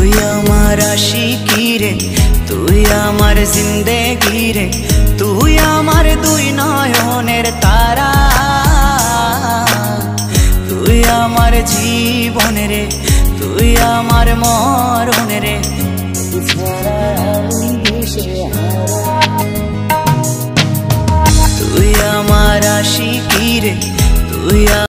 তুই আমার আশিকি রে, তুই আমার জিন্দেগি রে, তুই আমার দুই নয়নের তারা। তুই আমার জীবন রে, তুই আমার মরণ রে। তুই আমার আশিকি রে, তুই